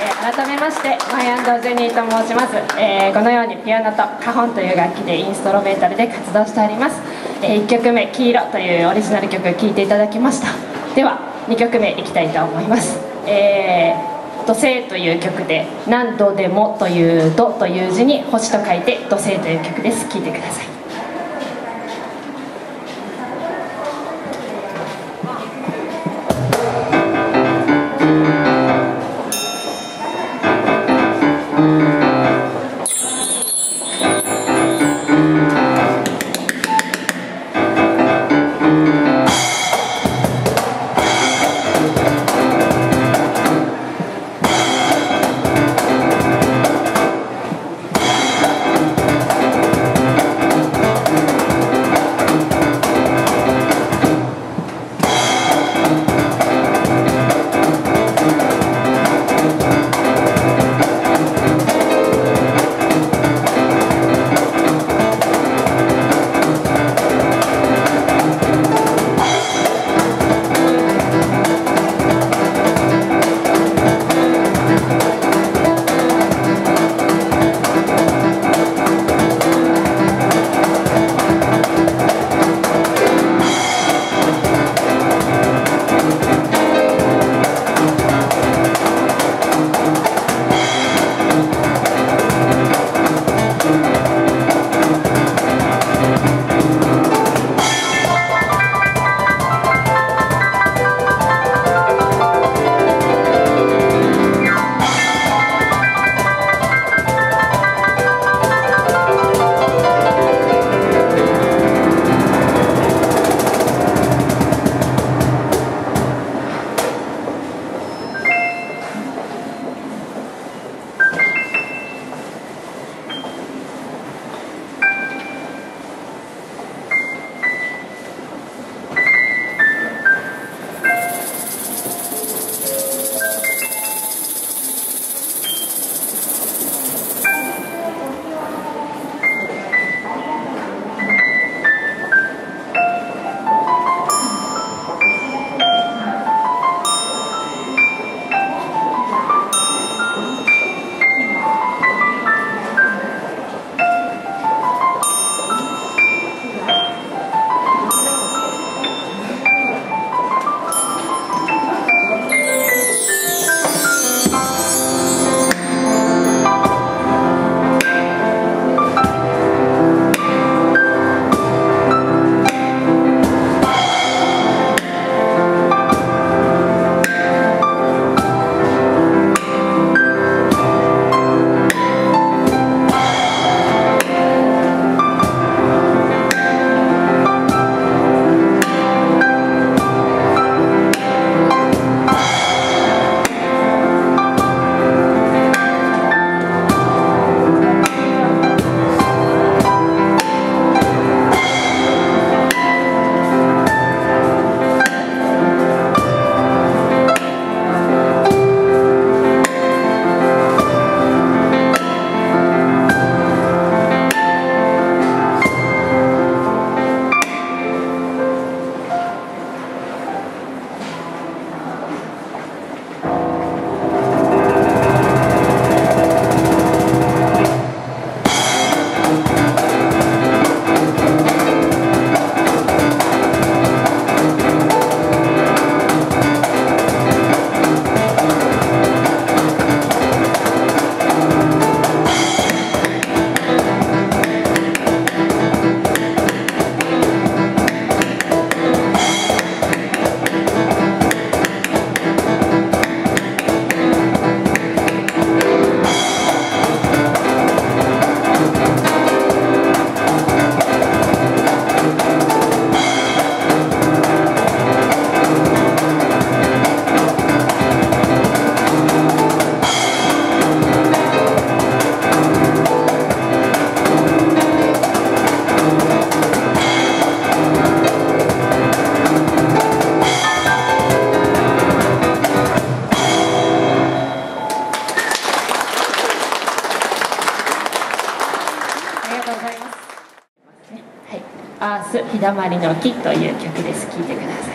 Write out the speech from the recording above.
えー改めましてマイジェニーと申します、えーこのようにピアノとカホンという楽器でインストロメンタルで活動しております、え1曲目「黄色」というオリジナル曲聴いていただきました。では2曲目いきたいと思います。えー土星という曲で「何度でも」という「度」という字に星と書いて土星という曲です。聴いてください。日だまりの木という曲です。聴いてください。